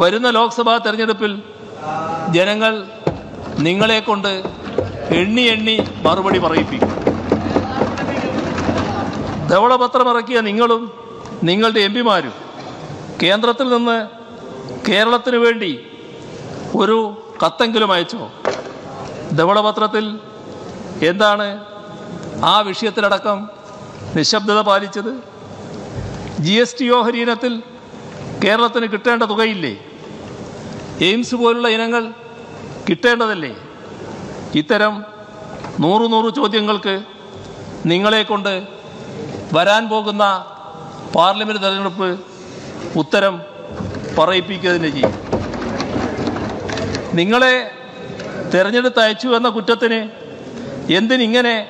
വരുന്ന ലോക്സഭാ തെരഞ്ഞെടുപ്പിൽ ജനങ്ങൾ നിങ്ങളെ കൊണ്ട് എണ്ണി എണ്ണി മറുപടി പറയിപ്പിക്കും. ധവളപത്രം ഇറക്കിയ നിങ്ങളും നിങ്ങളുടെ എം പിമാരും കേന്ദ്രത്തിൽ നിന്ന് കേരളത്തിന് വേണ്ടി ഒരു കത്തെങ്കിലും അയച്ചോ? ധവളപത്രത്തിൽ എന്താണ് ആ വിഷയത്തിലടക്കം നിശബ്ദത പാലിച്ചത്? ജി എസ് ടി ഓഹരി ഇനത്തിൽ കേരളത്തിന് കിട്ടേണ്ട തുകയില്ലേ? എയിംസ് പോലുള്ള ഇനങ്ങൾ കിട്ടേണ്ടതല്ലേ? ഇത്തരം നൂറ് നൂറ് ചോദ്യങ്ങൾക്ക് നിങ്ങളെ കൊണ്ട് വരാൻ പോകുന്ന പാർലമെന്റ് തെരഞ്ഞെടുപ്പ് ഉത്തരം പറയിപ്പിക്കുക തന്നെ ചെയ്യും. നിങ്ങളെ തെരഞ്ഞെടുത്ത് അയച്ചു എന്ന കുറ്റത്തിന് എന്തിനിങ്ങനെ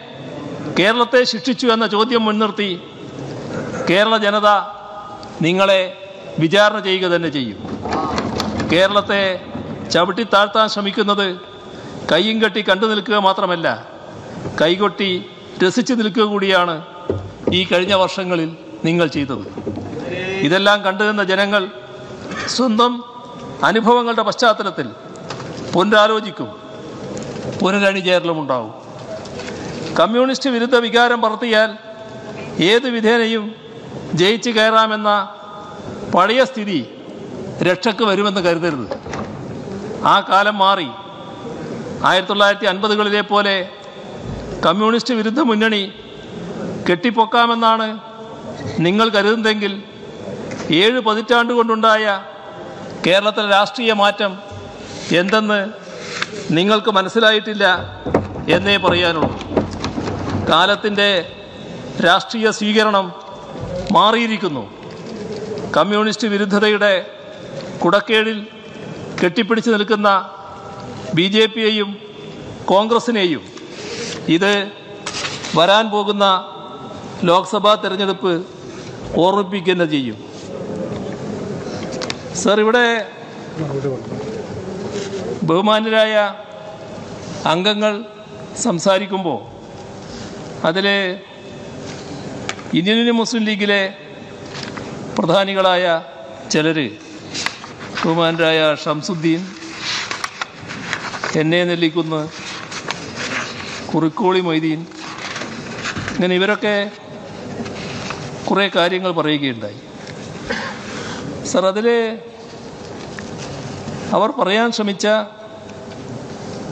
കേരളത്തെ ശിക്ഷിച്ചു എന്ന ചോദ്യം മുൻനിർത്തി കേരള ജനത നിങ്ങളെ വിചാരണ ചെയ്യുക തന്നെ ചെയ്യും. കേരളത്തെ ചവിട്ടി താഴ്ത്താൻ ശ്രമിക്കുന്നത് കയ്യും കെട്ടി കണ്ടു നിൽക്കുക മാത്രമല്ല കൈകൊട്ടി രസിച്ചു നിൽക്കുക കൂടിയാണ് ഈ കഴിഞ്ഞ വർഷങ്ങളിൽ നിങ്ങൾ ചെയ്തത്. ഇതെല്ലാം കണ്ടുനിന്ന ജനങ്ങൾ സ്വന്തം അനുഭവങ്ങളുടെ പശ്ചാത്തലത്തിൽ പുനരാലോചിക്കും. പുനരണിചേരലും ഉണ്ടാവും. കമ്മ്യൂണിസ്റ്റ് വിരുദ്ധ വികാരം പറത്തിയാൽ ഏത് വിധേനയും ജയിച്ചു കയറാമെന്ന പഴയ സ്ഥിതി രക്ഷക്ക് വരുമെന്ന് കരുതരുത്. ആ കാലം മാറി. ആയിരത്തി തൊള്ളായിരത്തി അൻപതുകളിലെ പോലെ കമ്മ്യൂണിസ്റ്റ് വിരുദ്ധ മുന്നണി കെട്ടിപ്പൊക്കാമെന്നാണ് നിങ്ങൾ കരുതുന്നതെങ്കിൽ ഏഴ് പതിറ്റാണ്ട് കൊണ്ടുണ്ടായ കേരളത്തിലെ രാഷ്ട്രീയ മാറ്റം എന്തെന്ന് നിങ്ങൾക്ക് മനസ്സിലായിട്ടില്ല എന്നേ പറയാനുള്ളൂ. കാലത്തിന്റെ രാഷ്ട്രീയ സ്വീകരണം മാറിയിരിക്കുന്നു. കമ്മ്യൂണിസ്റ്റ് വിരുദ്ധതയുടെ കുടക്കേടിൽ കെട്ടിപ്പിടിച്ചു നിൽക്കുന്ന ബി ജെ പിയെയും കോൺഗ്രസിനെയും ഇത് വരാൻ പോകുന്ന ലോക്സഭാ തെരഞ്ഞെടുപ്പ് ഓർമ്മിപ്പിക്കുന്ന ചെയ്യും. സർ ഇവിടെ ബഹുമാന്യരായ അംഗങ്ങൾ സംസാരിക്കുമ്പോൾ അതിൽ ഇന്ത്യൻ മുസ്ലിം ലീഗിലെ പ്രധാനികളായ ചിലർ ബഹുമാനരായ ഷംസുദ്ദീൻ എന്നെ നെല്ലിക്കുന്ന് കുറിക്കോളി മൊയ്തീൻ ഇങ്ങനെ ഇവരൊക്കെ കുറേ കാര്യങ്ങൾ പറയുകയുണ്ടായി. സർ അതിൽ അവർ പറയാൻ ശ്രമിച്ച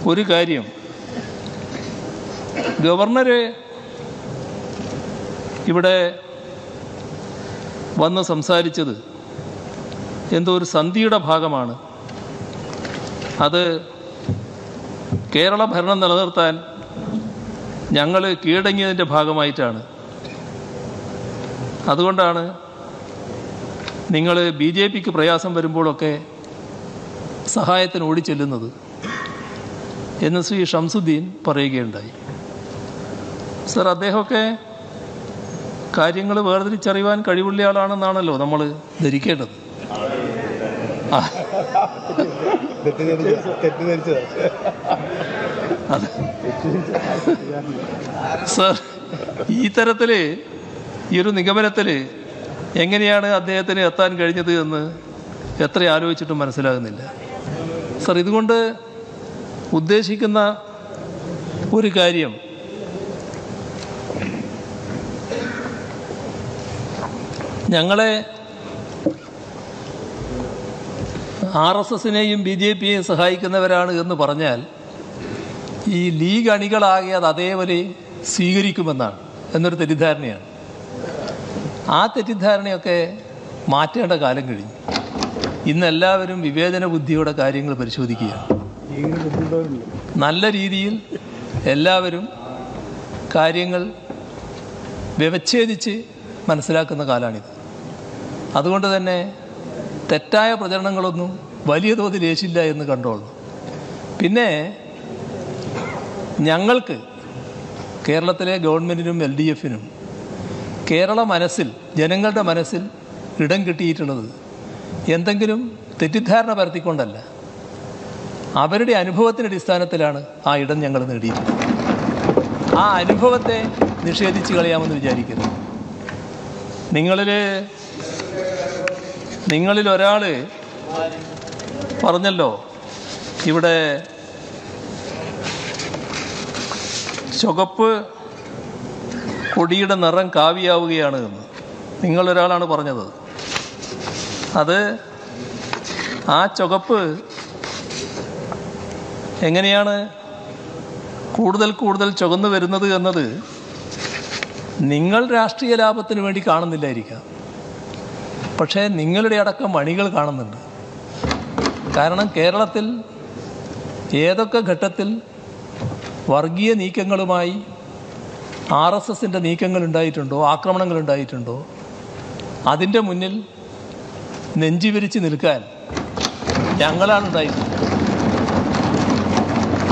ഒരു കാര്യം ഗവർണർ ഇവിടെ വന്ന് സംസാരിച്ചത് എന്തോ ഒരു സന്ധിയുടെ ഭാഗമാണ്. അത് കേരള ഭരണം നിലനിർത്താൻ ഞങ്ങൾ കീഴടങ്ങിയതിന്റെ ഭാഗമായിട്ടാണ്. അതുകൊണ്ടാണ് നിങ്ങൾ ബി ജെ പിക്ക് പ്രയാസം വരുമ്പോഴൊക്കെ സഹായത്തിന് ഓടിച്ചെല്ലുന്നത് എന്ന് ശ്രീ ഷംസുദ്ദീൻ പറയുകയുണ്ടായി. സർ അദ്ദേഹമൊക്കെ കാര്യങ്ങൾ വേർതിരിച്ചറിയുവാൻ കഴിവുള്ള ആളാണെന്നാണല്ലോ നമ്മൾ ധരിക്കേണ്ടത്. സർ ഈ തരത്തിൽ ഈ ഒരു നിഗമനത്തിൽ എങ്ങനെയാണ് അദ്ദേഹത്തിന് എത്താൻ കഴിഞ്ഞത് എന്ന് എത്ര ആലോചിച്ചിട്ടും മനസ്സിലാകുന്നില്ല. സർ ഇതുകൊണ്ട് ഉദ്ദേശിക്കുന്ന ഒരു കാര്യം. ഞങ്ങളെ ആർ എസ് എസിനെയും ബി ജെ പിയെയും സഹായിക്കുന്നവരാണ് എന്ന് പറഞ്ഞാൽ ഈ ലീഗ് അണികളാകെ അത് അതേപോലെ സ്വീകരിക്കുമെന്നാണ് എന്നൊരു തെറ്റിദ്ധാരണയാണ്. ആ തെറ്റിദ്ധാരണയൊക്കെ മാറ്റേണ്ട കാലം കഴിഞ്ഞു. ഇന്ന് എല്ലാവരും വിവേചന ബുദ്ധിയുടെ കാര്യങ്ങൾ പരിശോധിക്കുകയാണ്. നല്ല രീതിയിൽ എല്ലാവരും കാര്യങ്ങൾ വ്യവച്ഛേദിച്ച് മനസ്സിലാക്കുന്ന കാലമാണിത് അതുകൊണ്ട് തന്നെ തെറ്റായ പ്രചരണങ്ങളൊന്നും വലിയ തോതിൽ യേശില്ല എന്ന് കണ്ടോളൂ. പിന്നെ ഞങ്ങൾക്ക് കേരളത്തിലെ ഗവൺമെന്റിനും എൽ ഡി എഫിനും കേരള മനസ്സിൽ ജനങ്ങളുടെ മനസ്സിൽ ഇടം കിട്ടിയിട്ടുള്ളത് എന്തെങ്കിലും തെറ്റിദ്ധാരണ പരത്തിക്കൊണ്ടല്ല. അവരുടെ അനുഭവത്തിന്റെ അടിസ്ഥാനത്തിലാണ് ആ ഇടം ഞങ്ങൾ നേടിയിട്ടുള്ളത്. ആ അനുഭവത്തെ നിഷേധിച്ച് കളയാമെന്ന് വിചാരിക്കുന്നു. നിങ്ങളിൽ നിങ്ങളിൽ ഒരാൾ പറഞ്ഞല്ലോ. ഇവിടെ ചുവപ്പ് കൊടിയുടെ നിറം കാവിയാവുകയാണ് എന്ന്. നിങ്ങളൊരാളാണ് പറഞ്ഞത്. അത് ആ ചുവപ്പ് എങ്ങനെയാണ് കൂടുതൽ കൂടുതൽ ചുകന്നു വരുന്നത് എന്നത് നിങ്ങൾ രാഷ്ട്രീയ ലാഭത്തിന് വേണ്ടി കാണുന്നില്ലായിരിക്കാം. പക്ഷേ നിങ്ങളുടെ അടക്കം മണികൾ കാണുന്നുണ്ട്. കാരണം കേരളത്തിൽ ഏതൊക്കെ ഘട്ടത്തിൽ വർഗീയ നീക്കങ്ങളുമായി ആർ എസ് എസിന്റെ നീക്കങ്ങൾ ഉണ്ടായിട്ടുണ്ടോ ആക്രമണങ്ങൾ ഉണ്ടായിട്ടുണ്ടോ അതിന്റെ മുന്നിൽ നെഞ്ചി വിരിച്ച് നിൽക്കാൻ ഞങ്ങളാണ് ഉണ്ടായിട്ടുള്ളത്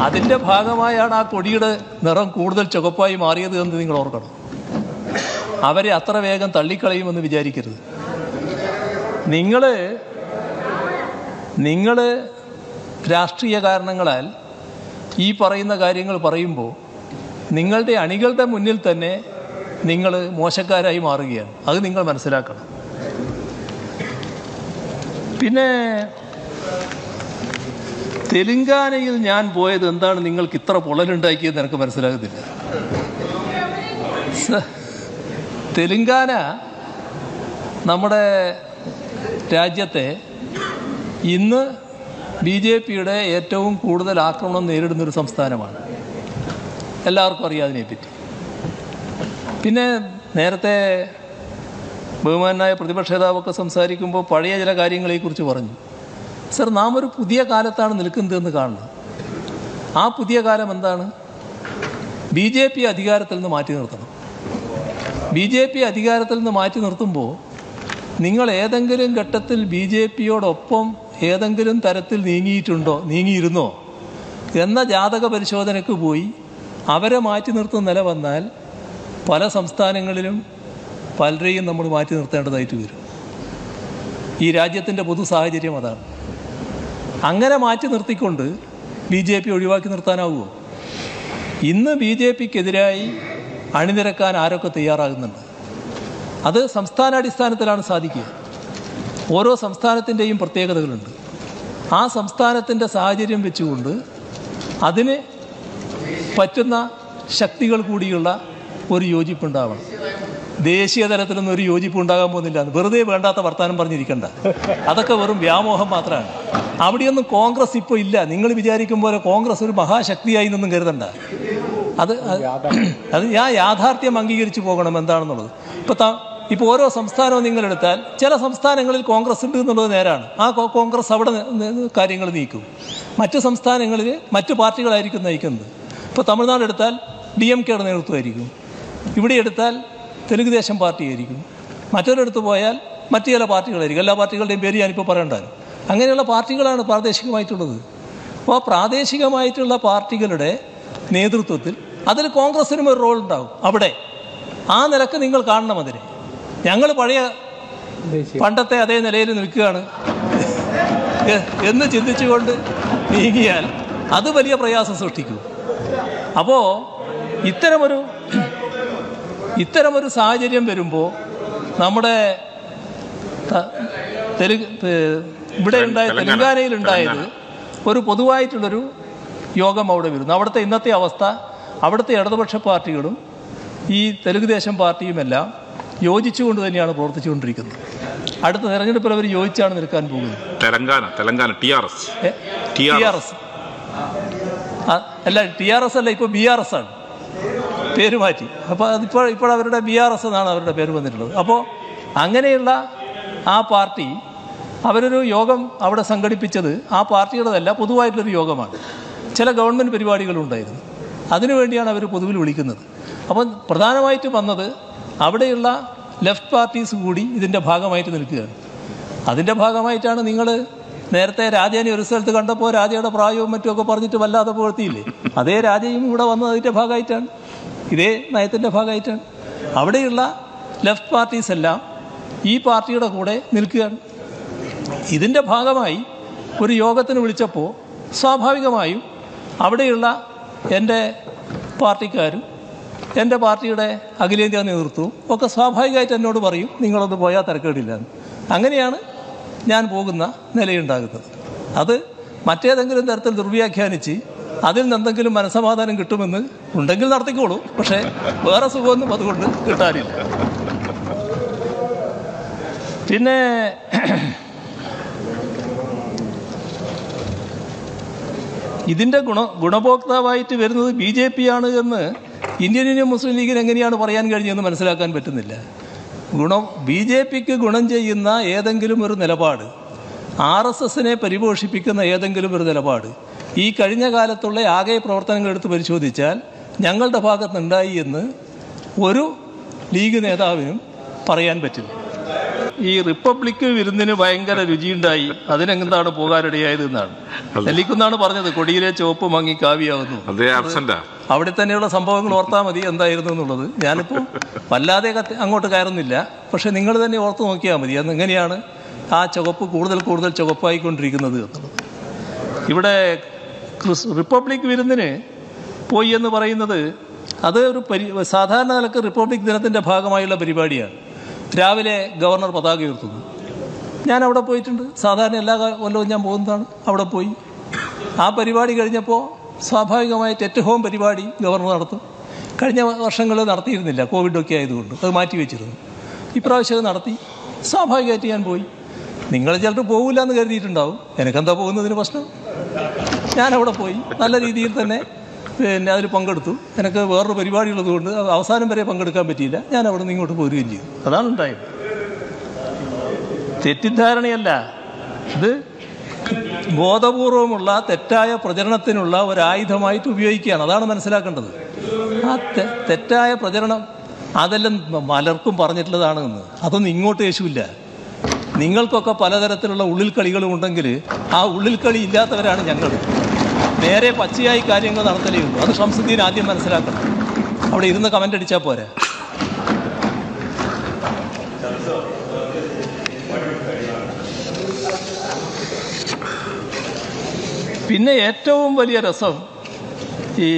അതിന്റെ ഭാഗമായാണ് ആ കൊടിയുടെ നിറം കൂടുതൽ ചുവപ്പായി മാറിയത് എന്ന് നിങ്ങൾ ഓർക്കണം. അവരെ അത്ര വേഗം തള്ളിക്കളയുമെന്ന് വിചാരിക്കരുത്. നിങ്ങൾ നിങ്ങൾ രാഷ്ട്രീയ കാരണങ്ങളാൽ ഈ പറയുന്ന കാര്യങ്ങൾ പറയുമ്പോൾ നിങ്ങളുടെ അണികളുടെ മുന്നിൽ തന്നെ നിങ്ങൾ മോശക്കാരായി മാറുകയാണ്. അത് നിങ്ങൾ മനസ്സിലാക്കണം. പിന്നെ തെലുങ്കാനയിൽ ഞാൻ പോയത് എന്താണ് നിങ്ങൾക്ക് ഇത്ര പൊള്ളലുണ്ടാക്കിയത് എനിക്ക് മനസ്സിലാകുന്നില്ല. തെലുങ്കാന നമ്മുടെ രാജ്യത്തെ ഇന്ന് ബി ജെ പിയുടെ ഏറ്റവും കൂടുതൽ ആക്രമണം നേരിടുന്ന ഒരു സംസ്ഥാനമാണ്. എല്ലാവർക്കും അറിയാം അതിനെപ്പറ്റി പിന്നെ നേരത്തെ ബഹുമാനായ പ്രതിപക്ഷ നേതാവൊക്കെ സംസാരിക്കുമ്പോൾ പഴയ ചില കാര്യങ്ങളെക്കുറിച്ച് പറഞ്ഞു. സർ നാം ഒരു പുതിയ കാലത്താണ് നിൽക്കുന്നതെന്ന് കാണുന്നത്. ആ പുതിയ കാലം എന്താണ്? ബി ജെ പി അധികാരത്തിൽ നിന്ന് മാറ്റി നിർത്തണം. ബി ജെ പി അധികാരത്തിൽ നിന്ന് മാറ്റി നിർത്തുമ്പോൾ നിങ്ങൾ ഏതെങ്കിലും ഘട്ടത്തിൽ ബി ജെ പിയോടൊപ്പം ഏതെങ്കിലും തരത്തിൽ നീങ്ങിയിട്ടുണ്ടോ? നീങ്ങിയിരുന്നോ? എന്ന ജാതക പരിശോധനയ്ക്ക് പോയി അവരെ മാറ്റി നിർത്തുന്ന നില വന്നാൽ പല സംസ്ഥാനങ്ങളിലും പലരെയും നമ്മൾ മാറ്റി നിർത്തേണ്ടതായിട്ട് വരും. ഈ രാജ്യത്തിന്റെ പൊതു സാഹചര്യം അതാണ്. അങ്ങനെ മാറ്റി നിർത്തിക്കൊണ്ട് ബി ജെ പി ഒഴിവാക്കി നിർത്താനാവുമോ? ഇന്ന് ബി ജെ പിക്കെതിരായി അണിനിരക്കാൻ ആരൊക്കെ തയ്യാറാകുന്നുണ്ട്? അത് സംസ്ഥാനാടിസ്ഥാനത്തിലാണ് സാധിക്കുക. ഓരോ സംസ്ഥാനത്തിന്റെയും പ്രത്യേകതകളുണ്ട്. ആ സംസ്ഥാനത്തിന്റെ സാഹചര്യം വെച്ചുകൊണ്ട് അതിന് പറ്റുന്ന ശക്തികൾ കൂടിയുള്ള ഒരു യോജിപ്പുണ്ടാവണം. ദേശീയ തലത്തിലൊന്നും ഒരു യോജിപ്പ് ഉണ്ടാകാൻ പോകുന്നില്ല. വെറുതെ വേണ്ടാത്ത വർത്തമാനം പറഞ്ഞിരിക്കണ്ട. അതൊക്കെ വെറും വ്യാമോഹം മാത്രമാണ്. അവിടെയൊന്നും കോൺഗ്രസ് ഇപ്പോൾ ഇല്ല. നിങ്ങൾ വിചാരിക്കും പോലെ കോൺഗ്രസ് ഒരു മഹാശക്തിയായി നിന്നും കരുതണ്ട. അത് അത് ഞാൻ യാഥാർത്ഥ്യം അംഗീകരിച്ചു പോകണം എന്താണെന്നുള്ളത്. ഇപ്പൊ ഇപ്പോൾ ഓരോ സംസ്ഥാനവും നിങ്ങളെടുത്താൽ ചില സംസ്ഥാനങ്ങളിൽ കോൺഗ്രസ് ഉണ്ട് എന്നുള്ളത് നേരാണ്. ആ കോൺഗ്രസ് അവിടെ കാര്യങ്ങൾ നീക്കും. മറ്റ് സംസ്ഥാനങ്ങളിൽ മറ്റു പാർട്ടികളായിരിക്കും നയിക്കുന്നത്. ഇപ്പോൾ തമിഴ്നാട് എടുത്താൽ ഡി എം കെയുടെ നേതൃത്വമായിരിക്കും. ഇവിടെ എടുത്താൽ തെലുങ്ക് ദേശം പാർട്ടിയായിരിക്കും. മറ്റൊരിടത്ത് പോയാൽ മറ്റു ചില പാർട്ടികളായിരിക്കും. എല്ലാ പാർട്ടികളുടെയും പേര് ഞാനിപ്പോൾ പറയണ്ടാലും അങ്ങനെയുള്ള പാർട്ടികളാണ് പ്രാദേശികമായിട്ടുള്ളത്. അപ്പോൾ പ്രാദേശികമായിട്ടുള്ള പാർട്ടികളുടെ നേതൃത്വത്തിൽ അതിൽ കോൺഗ്രസിനും ഒരു റോൾ ഉണ്ടാകും അവിടെ. ആ നിലയ്ക്ക് നിങ്ങൾ കാണണം അതിനെ. ഞങ്ങൾ പഴയ പണ്ടത്തെ അതേ നിലയിൽ നിൽക്കുകയാണ്. എന്ന് ചിന്തിച്ചുകൊണ്ട് നീങ്ങിയാൽ അത് വലിയ പ്രയാസം സൃഷ്ടിക്കും. അപ്പോൾ ഇത്തരമൊരു ഇത്തരമൊരു സാഹചര്യം വരുമ്പോൾ നമ്മുടെ തെലുങ്ക് ഇവിടെ ഉണ്ടായ തെലുങ്കാനയിൽ തെലങ്കാനയിൽ ഉണ്ടായത് ഒരു പൊതുവായിട്ടുള്ളൊരു യോഗം അവിടെ വരുന്നു. അവിടുത്തെ ഇന്നത്തെ അവസ്ഥ അവിടുത്തെ ഇടതുപക്ഷ പാർട്ടികളും ഈ തെലുങ്ക് ദേശം പാർട്ടിയുമെല്ലാം യോജിച്ചുകൊണ്ട് തന്നെയാണ് പ്രവർത്തിച്ചുകൊണ്ടിരിക്കുന്നത്. അടുത്ത തെരഞ്ഞെടുപ്പിൽ അവർ യോജിച്ചാണ് നിൽക്കാൻ പോകുന്നത്. Telangana Telangana T R S. T R S. അല്ല ടി ആർ എസ് അല്ല ഇപ്പോൾ ബി ആർ എസ് ആണ്. പേര് മാറ്റി. അപ്പോൾ അതിപ്പോൾ ഇപ്പോൾ അവരുടെ ബി ആർ എസ് എന്നാണ് അവരുടെ പേര് വന്നിട്ടുള്ളത്. അപ്പോൾ അങ്ങനെയുള്ള ആ പാർട്ടി അവരൊരു യോഗം അവിടെ സംഘടിപ്പിച്ചത് ആ പാർട്ടിയുടേതല്ല പൊതുവായിട്ടുള്ളൊരു യോഗമാണ്. ചില ഗവൺമെന്റ് പരിപാടികളുണ്ടായിരുന്നു. അതിനുവേണ്ടിയാണ് അവർ പൊതുവിൽ വിളിക്കുന്നത്. അപ്പം പ്രധാനമായിട്ട് വന്നത് അവിടെയുള്ള ലെഫ്റ്റ് പാർട്ടീസ് കൂടി ഇതിന്റെ ഭാഗമായിട്ട് നിൽക്കുകയാണ് അതിന്റെ ഭാഗമായിട്ടാണ് നിങ്ങൾ നേരത്തെ രാജേനെ ഒരു സ്ഥലത്ത് കണ്ടപ്പോൾ രാജയുടെ പ്രായവും മറ്റുമൊക്കെ പറഞ്ഞിട്ട് വല്ലാതെ പുകഴ്ത്തിയില്ലേ? അതേ രാജയും കൂടെ വന്നത് അതിന്റെ ഭാഗമായിട്ടാണ്. ഇതേ നയത്തിന്റെ ഭാഗമായിട്ടാണ്. അവിടെയുള്ള ലെഫ്റ്റ് പാർട്ടീസ് എല്ലാം ഈ പാർട്ടിയുടെ കൂടെ നിൽക്കുകയാണ്. ഇതിന്റെ ഭാഗമായി ഒരു യോഗത്തിന് വിളിച്ചപ്പോൾ സ്വാഭാവികമായും അവിടെയുള്ള എന്റെ പാർട്ടിക്കാരും എന്റെ പാർട്ടിയുടെ അഖിലേന്ത്യാ നേതൃത്വവും ഒക്കെ സ്വാഭാവികമായിട്ട് എന്നോട് പറയും നിങ്ങളൊന്ന് പോയാൽ തിരക്കേടില്ല. അങ്ങനെയാണ് ഞാൻ പോകുന്ന നിലയുണ്ടാകുന്നത്. അത് മറ്റേതെങ്കിലും തരത്തിൽ ദുർവ്യാഖ്യാനിച്ച് അതിൽ നിന്ന് എന്തെങ്കിലും മനസമാധാനം കിട്ടുമെന്ന് ഉണ്ടെങ്കിൽ നടത്തിക്കോളൂ. പക്ഷേ വേറെ സുഖമൊന്നും അതുകൊണ്ട് കിട്ടാനില്ല. പിന്നെ ഇതിന്റെ ഗുണ ഗുണഭോക്താവായിട്ട് വരുന്നത് ബി ജെ പി ആണ് എന്ന് ഇന്ത്യൻ യൂണിയൻ മുസ്ലിം ലീഗിന് എങ്ങനെയാണ് പറയാൻ കഴിഞ്ഞതെന്ന് മനസ്സിലാക്കാൻ പറ്റുന്നില്ല. ഗുണം ബി ജെ പിക്ക് ഗുണം ചെയ്യുന്ന ഏതെങ്കിലും ഒരു നിലപാട് ആർ എസ് എസിനെ പരിപോഷിപ്പിക്കുന്ന ഏതെങ്കിലും ഒരു നിലപാട് ഈ കഴിഞ്ഞ കാലത്തുള്ള ആകെ പ്രവർത്തനങ്ങൾ എടുത്ത് പരിശോധിച്ചാൽ ഞങ്ങളുടെ ഭാഗത്തുണ്ടായി എന്ന് ഒരു ലീഗ് നേതാവിനും പറയാൻ പറ്റില്ല. ഈ റിപ്പബ്ലിക് വിരുന്നിന് ഭയങ്കര രുചിയുണ്ടായി. അതിനെന്താണ് പോകാനിടയായത് എന്നാണ്. നെല്ലിക്കുന്നാണ് പറഞ്ഞത്. കൊടിയിലെ ചുവപ്പ് മങ്ങി കാവ്യാവുന്നു. അവിടെ തന്നെയുള്ള സംഭവങ്ങൾ ഓർത്താൽ മതി എന്തായിരുന്നു എന്നുള്ളത്. ഞാനിപ്പോൾ വല്ലാതെ അങ്ങോട്ട് കയറുന്നില്ല. പക്ഷെ നിങ്ങൾ തന്നെ ഓർത്ത് നോക്കിയാൽ മതി. അത് എങ്ങനെയാണ് ആ ചുവപ്പ് കൂടുതൽ കൂടുതൽ ചുവപ്പായിക്കൊണ്ടിരിക്കുന്നത് എന്നുള്ളത്. ഇവിടെ റിപ്പബ്ലിക് വിരുന്നിന് പോയി എന്ന് പറയുന്നത് അത് ഒരു പരി സാധാരണ നിലയ്ക്ക് റിപ്പബ്ലിക് ദിനത്തിന്റെ ഭാഗമായുള്ള പരിപാടിയാണ്. രാവിലെ ഗവർണർ പതാക ഉയർത്തുന്നു. ഞാൻ അവിടെ പോയിട്ടുണ്ട്. സാധാരണ എല്ലാ കൊല്ലവും ഞാൻ പോകുന്നതാണ്. അവിടെ പോയി. ആ പരിപാടി കഴിഞ്ഞപ്പോൾ സ്വാഭാവികമായി ടെറ്റ് ഹോം പരിപാടി ഗവർണർ നടത്തും. കഴിഞ്ഞ വർഷങ്ങളിൽ നടത്തിയിരുന്നില്ല. കോവിഡൊക്കെ ആയതുകൊണ്ട് അത് മാറ്റി വെച്ചിരുന്നു. ഇപ്രാവശ്യം നടത്തി. സ്വാഭാവികമായിട്ട് ഞാൻ പോയി. നിങ്ങൾ ചിലപ്പോൾ പോകില്ല എന്ന് കരുതിയിട്ടുണ്ടാവും. എനിക്കെന്താ പോകുന്നതിന് പ്രശ്നം? ഞാൻ അവിടെ പോയി. നല്ല രീതിയിൽ തന്നെ പിന്നെ അതിൽ പങ്കെടുത്തു. എനിക്ക് വേറൊരു പരിപാടി ഉള്ളതുകൊണ്ട് അവസാനം വരെ പങ്കെടുക്കാൻ പറ്റിയില്ല. ഞാൻ അവിടെ നിന്ന് ഇങ്ങോട്ട് പോരുകയും ചെയ്തു. അതാണ് ഉണ്ടായത് തെറ്റിദ്ധാരണയല്ല. ഇത് ബോധപൂർവമുള്ള തെറ്റായ പ്രചരണത്തിനുള്ള ഒരായുധമായിട്ട് ഉപയോഗിക്കുകയാണ്. അതാണ് മനസ്സിലാക്കേണ്ടത്. ആ തെറ്റായ പ്രചരണം അതെല്ലാം പലർക്കും പറഞ്ഞിട്ടുള്ളതാണ് എന്ന്. അതൊന്നും ഇങ്ങോട്ട് യേശുവില്ല. നിങ്ങൾക്കൊക്കെ പലതരത്തിലുള്ള ഉള്ളിൽ കളികളും ഉണ്ടെങ്കിൽ ആ ഉള്ളിൽ കളി ഇല്ലാത്തവരാണ് ഞങ്ങൾ. നേരെ പച്ചയായി കാര്യങ്ങൾ നടത്തലേ ഉള്ളൂ. അത് ഷംസുദ്ദീൻ ആദ്യം മനസ്സിലാക്കണം. അവിടെ ഇരുന്ന് കമന്റ് അടിച്ചാൽ പോരെ. പിന്നെ ഏറ്റവും വലിയ രസം ഈ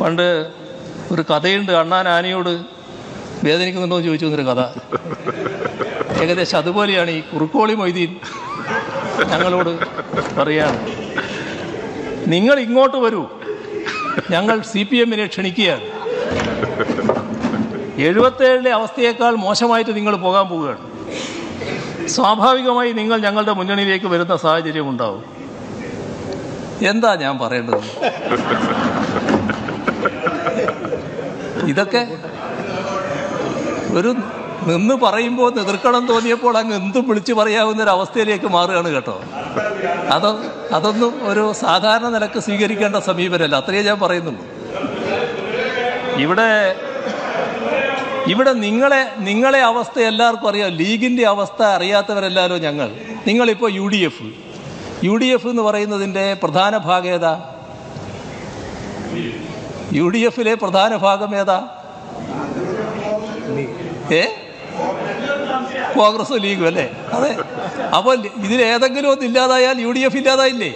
പണ്ട് ഒരു കഥയുണ്ട് അണ്ണാൻ ആനയോട് വേദനിക്കുന്നുണ്ടോ? എന്ന് ചോദിച്ചു എന്നൊരു കഥ. ഏകദേശം അതുപോലെയാണ് ഈ കുറുക്കോളി മൊയ്തീൻ ഞങ്ങളോട് പറയാണ്. നിങ്ങൾ ഇങ്ങോട്ട് വരൂ. ഞങ്ങൾ സി പി എമ്മിനെ ക്ഷണിക്കുകയാണ്. എഴുപത്തേഴിലെ അവസ്ഥയേക്കാൾ മോശമായിട്ട് നിങ്ങൾ പോകാൻ പോവുകയാണ്. സ്വാഭാവികമായി നിങ്ങൾ ഞങ്ങളുടെ മുന്നണിയിലേക്ക് വരുന്ന സാഹചര്യം ഉണ്ടാവും. എന്താ ഞാൻ പറയേണ്ടത്? ഇതൊക്കെ ഒരു നിന്ന് പറയുമ്പോൾ എതിർക്കണം തോന്നിയപ്പോൾ അങ്ങ് എന്തും വിളിച്ചു പറയാവുന്ന ഒരു അവസ്ഥയിലേക്ക് മാറുകയാണ് കേട്ടോ. അത് അതൊന്നും ഒരു സാധാരണ നിലയ്ക്ക് സ്വീകരിക്കേണ്ട സമീപനമല്ല. അത്രയേ ഞാൻ പറയുന്നുള്ളൂ. ഇവിടെ ഇവിടെ നിങ്ങളെ നിങ്ങളെ അവസ്ഥ എല്ലാവർക്കും അറിയാം. ലീഗിന്റെ അവസ്ഥ അറിയാത്തവരെല്ലാവരും ഞങ്ങൾ. നിങ്ങളിപ്പോൾ U D F. U D F എന്ന് പറയുന്നതിന്റെ പ്രധാന ഭാഗം ഏതാ? യു ഡി എഫിലെ പ്രധാന ഭാഗം ഏതാ? ഏ? കോൺഗ്രസ് ലീഗും അല്ലേ? അതെ. അപ്പോൾ ഇതിൽ ഏതെങ്കിലും ഒന്ന് ഇല്ലാതായാൽ യു ഡി എഫ് ഇല്ലാതായില്ലേ?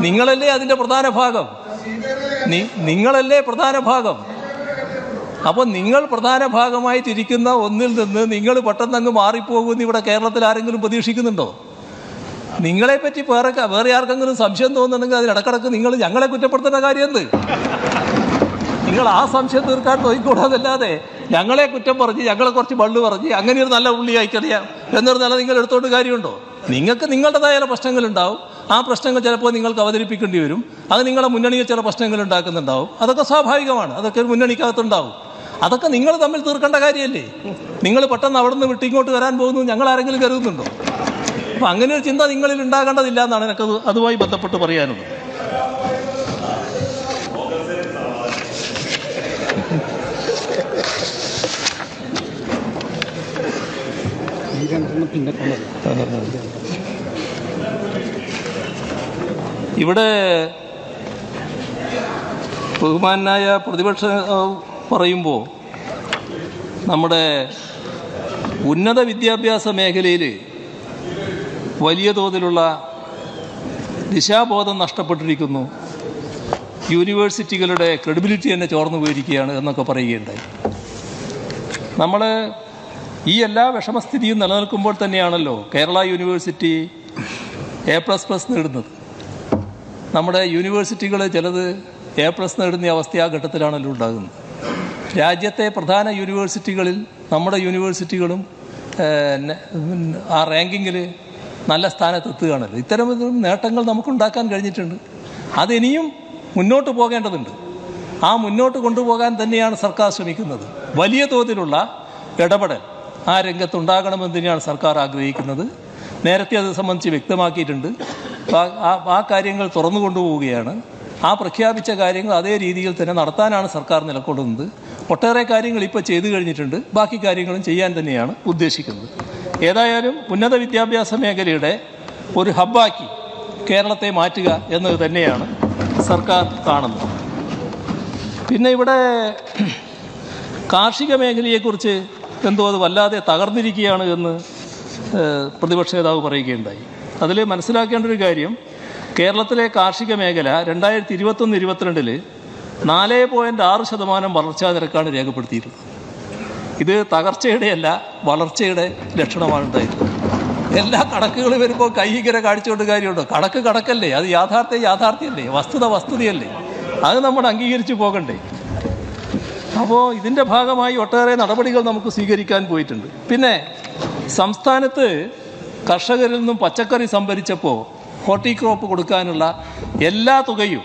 നിങ്ങളല്ലേ അതിന്റെ പ്രധാന ഭാഗം. നിങ്ങളല്ലേ പ്രധാന ഭാഗം. അപ്പോൾ നിങ്ങൾ പ്രധാന ഭാഗമായിട്ടിരിക്കുന്ന ഒന്നിൽ നിന്ന് നിങ്ങൾ പെട്ടെന്ന് അങ്ങ് മാറിപ്പോകുമെന്ന് ഇവിടെ കേരളത്തിൽ ആരെങ്കിലും പ്രതീക്ഷിക്കുന്നുണ്ടോ? നിങ്ങളെ പറ്റി വേറെ വേറെ ആർക്കെങ്കിലും സംശയം തോന്നുന്നുണ്ടെങ്കിൽ അതിനിടക്കിടക്ക് നിങ്ങൾ ഞങ്ങളെ കുറ്റപ്പെടുത്തേണ്ട കാര്യം എന്ത്? നിങ്ങൾ ആ സംശയം തീർക്കാൻ നോക്കിക്കൂടാതല്ലാതെ ഞങ്ങളെ കുറ്റം പറഞ്ഞ് ഞങ്ങളെ കുറച്ച് ബള്ളു പറഞ്ഞ് അങ്ങനെ ഒരു നല്ല ഉള്ളി ആയിക്കറിയാം എന്നൊരു നില നിങ്ങൾ എടുത്തോണ്ട് കാര്യമുണ്ടോ? നിങ്ങൾക്ക് നിങ്ങളുടേതായ പ്രശ്നങ്ങൾ ഉണ്ടാവും ആ പ്രശ്നങ്ങൾ ചിലപ്പോൾ നിങ്ങൾക്ക് അവതരിപ്പിക്കേണ്ടി വരും. അത് നിങ്ങളെ മുന്നണിയിൽ ചില പ്രശ്നങ്ങൾ ഉണ്ടാക്കുന്നുണ്ടാവും. അതൊക്കെ സ്വാഭാവികമാണ്. അതൊക്കെ ഒരു മുന്നണിക്കകത്തുണ്ടാവും. അതൊക്കെ നിങ്ങൾ തമ്മിൽ തീർക്കേണ്ട കാര്യമല്ലേ? നിങ്ങൾ പെട്ടെന്ന് അവിടെ നിന്ന് വിട്ട് ഇങ്ങോട്ട് വരാൻ പോകുന്നു ഞങ്ങൾ ആരെങ്കിലും കരുതുന്നുണ്ടോ? അപ്പം അങ്ങനെ ഒരു ചിന്ത നിങ്ങളിൽ ഉണ്ടാകേണ്ടതില്ല എന്നാണ് എനിക്കത് അതുമായി ബന്ധപ്പെട്ട് പറയാനുള്ളത്. ഇവിടെ ബഹുമാനായ പ്രതിപക്ഷ പറയുമ്പോൾ നമ്മുടെ ഉന്നത വിദ്യാഭ്യാസ മേഖലയിൽ വലിയ തോതിലുള്ള ദിശാബോധം നഷ്ടപ്പെട്ടിരിക്കുന്നു. യൂണിവേഴ്സിറ്റികളുടെ ക്രെഡിബിലിറ്റി തന്നെ ചോർന്നു പോയിരിക്കുകയാണ് എന്നൊക്കെ പറയുകയുണ്ടായി. നമ്മൾ ഈ എല്ലാ വിഷമസ്ഥിതിയും നിലനിൽക്കുമ്പോൾ തന്നെയാണല്ലോ Kerala university A plus plus നേടുന്നത്. നമ്മുടെ യൂണിവേഴ്സിറ്റികൾ ചിലത് എ പ്ലസ് നേടുന്ന അവസ്ഥ ആ ഘട്ടത്തിലാണല്ലോ ഉണ്ടാകുന്നത്. രാജ്യത്തെ പ്രധാന യൂണിവേഴ്സിറ്റികളിൽ നമ്മുടെ യൂണിവേഴ്സിറ്റികളും ആ റാങ്കിങ്ങിൽ നല്ല സ്ഥാനത്തെത്തുകയാണല്ലോ. ഇത്തരം നേട്ടങ്ങൾ നമുക്കുണ്ടാക്കാൻ കഴിഞ്ഞിട്ടുണ്ട്. അതിനിയും മുന്നോട്ട് പോകേണ്ടതുണ്ട്. ആ മുന്നോട്ട് കൊണ്ടുപോകാൻ തന്നെയാണ് സർക്കാർ ശ്രമിക്കുന്നത്. വലിയ തോതിലുള്ള ഇടപെടൽ. ആ രംഗത്തുണ്ടാകണമെന്ന് തന്നെയാണ് സർക്കാർ ആഗ്രഹിക്കുന്നത്. നേരത്തെ അത് സംബന്ധിച്ച് വ്യക്തമാക്കിയിട്ടുണ്ട്. ആ- കാര്യങ്ങൾ തുറന്നു കൊണ്ടുപോവുകയാണ്. ആ പ്രഖ്യാപിച്ച കാര്യങ്ങൾ അതേ രീതിയിൽ തന്നെ നടത്താനാണ് സർക്കാർ നിലകൊള്ളുന്നത് ഒട്ടേറെ കാര്യങ്ങൾ ഇപ്പോൾ ചെയ്തു കഴിഞ്ഞിട്ടുണ്ട്. ബാക്കി കാര്യങ്ങളും ചെയ്യാൻ തന്നെയാണ് ഉദ്ദേശിക്കുന്നത്. ഏതായാലും ഉന്നത വിദ്യാഭ്യാസ മേഖലയുടെ ഒരു ഹബ്ബാക്കി കേരളത്തെ മാറ്റുക എന്നത് തന്നെയാണ് സർക്കാർ കാണുന്നത്. പിന്നെ ഇവിടെ കാർഷിക മേഖലയെക്കുറിച്ച് എന്തോ അത് വല്ലാതെ തകർന്നിരിക്കുകയാണ് എന്ന് പ്രതിപക്ഷ നേതാവ് പറയുകയുണ്ടായി. അതിൽ മനസ്സിലാക്കേണ്ട ഒരു കാര്യം കേരളത്തിലെ കാർഷിക മേഖല രണ്ടായിരത്തി ഇരുപത്തൊന്ന് ഇരുപത്തിരണ്ടിൽ നാല് പോയിന്റ് ആറ് ശതമാനം വളർച്ചാ നിരക്കാണ് രേഖപ്പെടുത്തിയിരുന്നത്. ഇത് തകർച്ചയുടെയല്ല വളർച്ചയുടെ ലക്ഷണമാണ് ഉണ്ടായിട്ടുള്ളത് എല്ലാ കണക്കുകൾ വരുമ്പോൾ കൈ ഇങ്ങനെ കാണിച്ചുകൊണ്ട് കാര്യമുണ്ടോ? കണക്ക് കണക്കല്ലേ അത് യാഥാർത്ഥ്യ യാഥാർത്ഥ്യമല്ലേ വസ്തുത വസ്തുതയല്ലേ. അത് നമ്മൾ അംഗീകരിച്ചു പോകണ്ടേ. അപ്പോൾ ഇതിന്റെ ഭാഗമായി ഒട്ടേറെ നടപടികൾ നമുക്ക് സ്വീകരിക്കാൻ പോയിട്ടുണ്ട്. പിന്നെ സംസ്ഥാനത്ത് കർഷകരിൽ നിന്നും പച്ചക്കറി സംഭരിച്ചപ്പോൾ ഹോർട്ടിക്രോപ്പ് കൊടുക്കാനുള്ള എല്ലാ തുകയും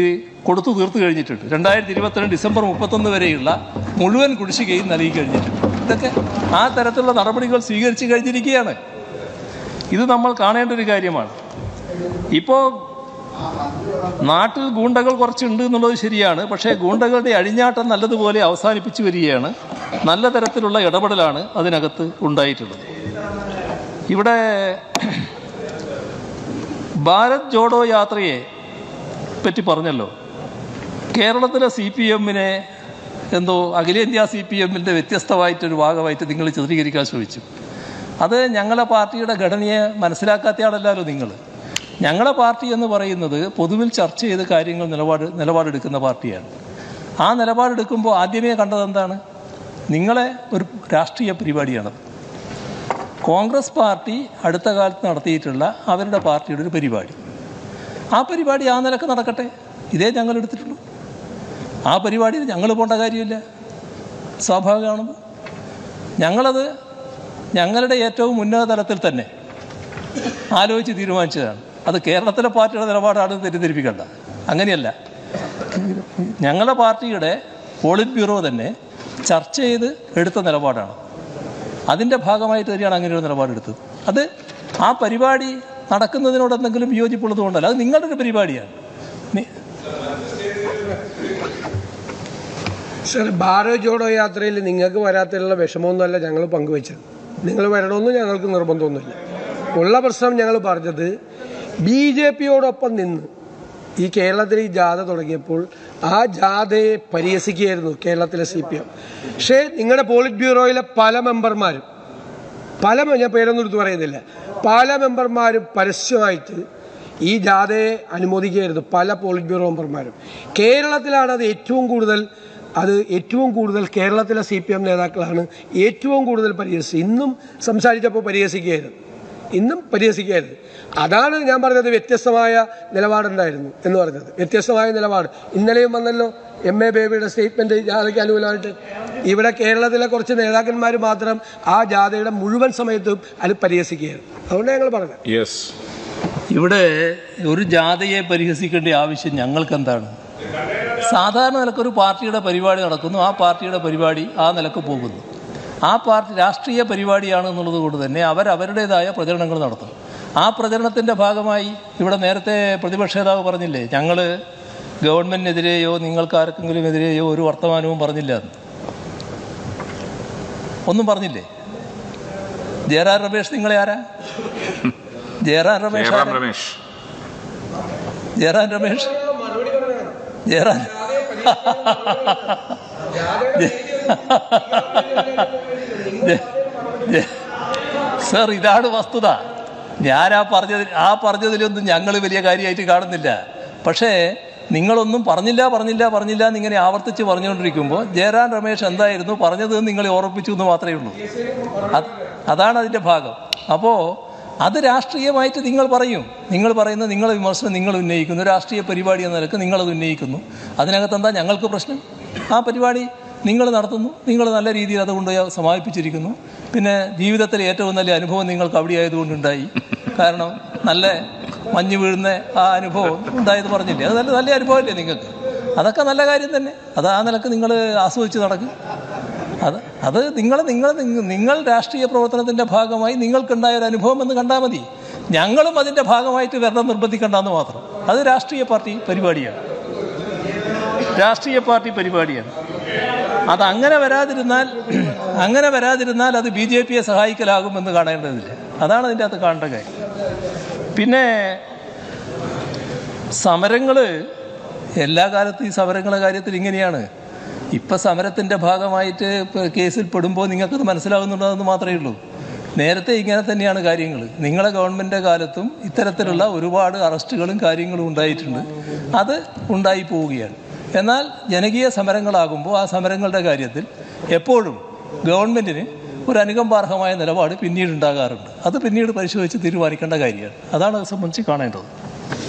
ഈ കൊടുത്തു തീർത്തു കഴിഞ്ഞിട്ടുണ്ട്. രണ്ടായിരത്തി ഇരുപത്തിരണ്ട് ഡിസംബർ മുപ്പത്തൊന്ന് വരെയുള്ള മുഴുവൻ കുടിശ്ശികയും നൽകി കഴിഞ്ഞിട്ടുണ്ട്. ഇതൊക്കെ ആ തരത്തിലുള്ള നടപടികൾ സ്വീകരിച്ചു കഴിഞ്ഞിരിക്കുകയാണ്. ഇത് നമ്മൾ കാണേണ്ട ഒരു കാര്യമാണ്. ഇപ്പോൾ നാട്ടിൽ ഗൂണ്ടകൾ കുറച്ചുണ്ട് എന്നുള്ളത് ശരിയാണ്. പക്ഷേ ഗൂണ്ടകളുടെ അഴിഞ്ഞാട്ടം നല്ലതുപോലെ അവസാനിപ്പിച്ചു വരികയാണ്. നല്ല തരത്തിലുള്ള ഇടപെടലാണ് അതിനകത്ത് ഉണ്ടായിട്ടുള്ളത്. ഇവിടെ ഭാരത് ജോഡോ യാത്രയെ പറ്റി പറഞ്ഞല്ലോ. കേരളത്തിലെ സി പി എമ്മിനെ എന്തോ അഖിലേന്ത്യാ സി പി എമ്മിന്റെ വ്യത്യസ്തമായിട്ടൊരു ഭാഗമായിട്ട് നിങ്ങൾ ചിത്രീകരിക്കാൻ ശ്രമിച്ചു. അത് ഞങ്ങളെ പാർട്ടിയുടെ ഘടനയെ മനസ്സിലാക്കാത്തയാളല്ലോ നിങ്ങൾ? ഞങ്ങളെ പാർട്ടി എന്ന് പറയുന്നത് പൊതുവിൽ ചർച്ച ചെയ്ത് കാര്യങ്ങൾ നിലപാട് നിലപാടെടുക്കുന്ന പാർട്ടിയാണ്. ആ നിലപാടെടുക്കുമ്പോൾ ആദ്യമേ കണ്ടത് എന്താണ്? നിങ്ങളെ ഒരു രാഷ്ട്രീയ പരിപാടിയാണത് കോൺഗ്രസ് പാർട്ടി അടുത്ത കാലത്ത് നടത്തിയിട്ടുള്ള അവരുടെ പാർട്ടിയുടെ ഒരു പരിപാടി. ആ പരിപാടി ആ നിലയ്ക്ക് നടക്കട്ടെ. ഇതേ ഞങ്ങൾ എടുത്തിട്ടുള്ളൂ. ആ പരിപാടിയിൽ ഞങ്ങൾ പോകേണ്ട കാര്യമില്ല. സ്വാഭാവികമാണെന്ന് ഞങ്ങളത് ഞങ്ങളുടെ ഏറ്റവും ഉന്നത തലത്തിൽ തന്നെ ആലോചിച്ച് തീരുമാനിച്ചതാണ്. അത് കേരളത്തിലെ പാർട്ടിയുടെ നിലപാടാണ് തെറ്റിദ്ധരിപ്പിക്കേണ്ട. അങ്ങനെയല്ല. ഞങ്ങളുടെ പാർട്ടിയുടെ പോളിറ്റ് ബ്യൂറോ തന്നെ ചർച്ച ചെയ്ത് എടുത്ത നിലപാടാണ്. അതിന്റെ ഭാഗമായിട്ട് തന്നെയാണ് അങ്ങനെ ഒരു നിലപാടെടുത്തത് അത് ആ പരിപാടി നടക്കുന്നതിനോട് എന്തെങ്കിലും വിയോജിപ്പുള്ളത് കൊണ്ടല്ല. അത് നിങ്ങളുടെ ഒരു പരിപാടിയാണ്. സർ ഭാരത് ജോഡോ യാത്രയിൽ നിങ്ങൾക്ക് വരാത്തതിലുള്ള വിഷമമൊന്നുമല്ല ഞങ്ങൾ പങ്കുവച്ചത്. നിങ്ങൾ വരണമെന്ന് ഞങ്ങൾക്ക് നിർബന്ധമൊന്നുമില്ല. ഉള്ള പ്രശ്നം ഞങ്ങൾ പറഞ്ഞത് ബി ജെ പിയോടൊപ്പം നിന്ന് ഈ കേരളത്തിൽ ഈ ജാഥ തുടങ്ങിയപ്പോൾ ആ ജാഥയെ പരിഹസിക്കുകയായിരുന്നു കേരളത്തിലെ സി പി എം. പക്ഷേ നിങ്ങളുടെ പോളിറ്റ് ബ്യൂറോയിലെ പല മെമ്പർമാരും പല ഞാൻ പേരൊന്നും എടുത്ത് പറയുന്നില്ല പല മെമ്പർമാരും പരസ്യമായിട്ട് ഈ ജാഥയെ അനുമോദിക്കുകയായിരുന്നു പല പോളിറ്റ് ബ്യൂറോ മെമ്പർമാരും. കേരളത്തിലാണ് അത് ഏറ്റവും കൂടുതൽ അത് ഏറ്റവും കൂടുതൽ കേരളത്തിലെ സി പി എം നേതാക്കളാണ് ഏറ്റവും കൂടുതൽ പരിഹസിച്ചത്. ഇന്നും സംസാരിച്ചപ്പോൾ പരിഹസിക്കുകയായിരുന്നു. ഇന്നും പരിഹസിക്കരുത് അതാണ് ഞാൻ പറഞ്ഞത് വ്യത്യസ്തമായ നിലപാടുണ്ടായിരുന്നു എന്ന് പറഞ്ഞത്. വ്യത്യസ്തമായ നിലപാട്. ഇന്നലെയും വന്നല്ലോ എം എ ബേബിയുടെ സ്റ്റേറ്റ്മെന്റ് ജാഥയ്ക്ക് അനുകൂലമായിട്ട്. ഇവിടെ കേരളത്തിലെ കുറച്ച് നേതാക്കന്മാർ മാത്രം ആ ജാഥയുടെ മുഴുവൻ സമയത്തും അത് പരിഹസിക്കുകയായിരുന്നു. അതുകൊണ്ട് ഞങ്ങൾ പറഞ്ഞത്. യെസ് ഇവിടെ ഒരു ജാഥയെ പരിഹസിക്കേണ്ട ആവശ്യം ഞങ്ങൾക്ക് എന്താണ് സാധാരണ നിലക്കൊരു പാർട്ടിയുടെ പരിപാടി നടക്കുന്നു. ആ പാർട്ടിയുടെ പരിപാടി ആ നിലയ്ക്ക് പോകുന്നു. ആ പാർട്ടി രാഷ്ട്രീയ പരിപാടിയാണ് എന്നുള്ളത് കൊണ്ട് തന്നെ അവർ അവരുടേതായ പ്രചരണങ്ങൾ നടത്തും. ആ പ്രചരണത്തിന്റെ ഭാഗമായി ഇവിടെ നേരത്തെ പ്രതിപക്ഷ നേതാവ് പറഞ്ഞില്ലേ ഞങ്ങൾ ഗവൺമെന്റിനെതിരെയോ നിങ്ങൾക്ക് ആർക്കെങ്കിലും എതിരെയോ ഒരു വർത്തമാനവും പറഞ്ഞില്ല എന്ന്. ഒന്നും പറഞ്ഞില്ലേ? ജയറാം രമേശ് നിങ്ങളെ ആരാ? ജയറാം രമേശ് ജയറാം? രമേശ്. ജയറാം സർ ഇതാണ് വസ്തുത. ഞാൻ ആ പറഞ്ഞതിൽ ആ പറഞ്ഞതിലൊന്നും ഞങ്ങൾ വലിയ കാര്യമായിട്ട് കാണുന്നില്ല. പക്ഷേ നിങ്ങളൊന്നും പറഞ്ഞില്ല പറഞ്ഞില്ല പറഞ്ഞില്ല എന്നിങ്ങനെ ആവർത്തിച്ച് പറഞ്ഞുകൊണ്ടിരിക്കുമ്പോൾ ജയറാം രമേശ് എന്തായിരുന്നു? പറഞ്ഞത് എന്ന് നിങ്ങളെ ഓർപ്പിച്ചു എന്ന് മാത്രമേ ഉള്ളൂ. അതാണ് അതിന്റെ ഭാഗം. അപ്പോൾ അത് രാഷ്ട്രീയമായിട്ട് നിങ്ങൾ പറയും. നിങ്ങൾ പറയുന്ന നിങ്ങളെ വിമർശനം നിങ്ങൾ ഉന്നയിക്കുന്നു. രാഷ്ട്രീയ പരിപാടി എന്ന നിലയ്ക്ക് നിങ്ങളത് ഉന്നയിക്കുന്നു. അതിനകത്ത് എന്താ ഞങ്ങൾക്ക് പ്രശ്നം? ആ പരിപാടി നിങ്ങൾ നടത്തുന്നു. നിങ്ങൾ നല്ല രീതിയിൽ അതുകൊണ്ട് സമാപിപ്പിച്ചിരിക്കുന്നു. പിന്നെ ജീവിതത്തിൽ ഏറ്റവും നല്ല അനുഭവം നിങ്ങൾക്ക് അവിടെ ആയതുകൊണ്ടുണ്ടായി കാരണം നല്ല മഞ്ഞ് വീഴുന്ന ആ അനുഭവം ഉണ്ടായത് പറഞ്ഞില്ലേ? അത് നല്ല നല്ല അനുഭവമല്ലേ നിങ്ങൾക്ക്? അതൊക്കെ നല്ല കാര്യം തന്നെ. അത് ആ നിലയ്ക്ക് നിങ്ങൾ ആസ്വദിച്ച് നടക്കും. അത് അത് നിങ്ങൾ നിങ്ങൾ നിങ്ങൾ രാഷ്ട്രീയ പ്രവർത്തനത്തിന്റെ ഭാഗമായി നിങ്ങൾക്കുണ്ടായ ഒരു അനുഭവം എന്ന് കണ്ടാൽ മതി. ഞങ്ങളും അതിന്റെ ഭാഗമായിട്ട് വരണം നിർബന്ധിക്കേണ്ടെന്ന് മാത്രം. അത് രാഷ്ട്രീയ പാർട്ടി പരിപാടിയാണ്. രാഷ്ട്രീയ പാർട്ടി പരിപാടിയാണ്. അത് അങ്ങനെ വരാതിരുന്നാൽ അങ്ങനെ വരാതിരുന്നാൽ അത് ബി ജെ പിയെ സഹായിക്കലാകുമെന്ന് കാണേണ്ടതില്ല. അതാണ് അതിന്റെ അകത്ത് കാണേണ്ട കാര്യം. പിന്നെ സമരങ്ങൾ എല്ലാ കാലത്തും ഈ സമരങ്ങളുടെ കാര്യത്തിൽ ഇങ്ങനെയാണ്. ഇപ്പം സമരത്തിന്റെ ഭാഗമായിട്ട് കേസിൽ പെടുമ്പോൾ നിങ്ങൾക്കത് മനസ്സിലാകുന്നുണ്ടെന്ന് മാത്രമേ ഉള്ളൂ. നേരത്തെ ഇങ്ങനെ തന്നെയാണ് കാര്യങ്ങൾ നിങ്ങളെ ഗവൺമെന്റ് കാലത്തും ഇത്തരത്തിലുള്ള ഒരുപാട് അറസ്റ്റുകളും കാര്യങ്ങളും ഉണ്ടായിട്ടുണ്ട്. അത് ഉണ്ടായി പോവുകയാണ്. എന്നാൽ ജനകീയ സമരങ്ങളാകുമ്പോൾ ആ സമരങ്ങളുടെ കാര്യത്തിൽ എപ്പോഴും ഗവൺമെന്റിന് ഒരു അനുകമ്പാർഹമായ നിലപാട് പിന്നീട് ഉണ്ടാകാറുണ്ട്. അത് പിന്നീട് പരിശോധിച്ച് തീരുമാനിക്കേണ്ട കാര്യമാണ്. അതാണ് അത് സംബന്ധിച്ച് കാണേണ്ടത്.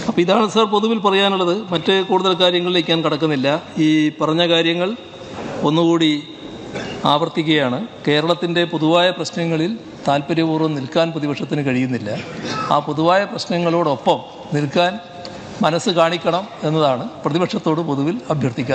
അപ്പോൾ ഇതാണ് സാർ പൊതുവിൽ പറയാനുള്ളത്. മറ്റ് കൂടുതൽ കാര്യങ്ങളിലേക്ക് ഞാൻ കടക്കുന്നില്ല. ഈ പറഞ്ഞ കാര്യങ്ങൾ ഒന്നുകൂടി ആവർത്തിക്കുകയാണ്. കേരളത്തിന്റെ പൊതുവായ പ്രശ്നങ്ങളിൽ താല്പര്യപൂർവം നിൽക്കാൻ പ്രതിപക്ഷത്തിന് കഴിയുന്നില്ല. ആ പൊതുവായ പ്രശ്നങ്ങളോടൊപ്പം നിൽക്കാൻ മനസ്സ് കാണിക്കണം എന്നതാണ് പ്രതിപക്ഷത്തോട് പൊതുവിൽ അഭ്യർത്ഥിക്കാൻ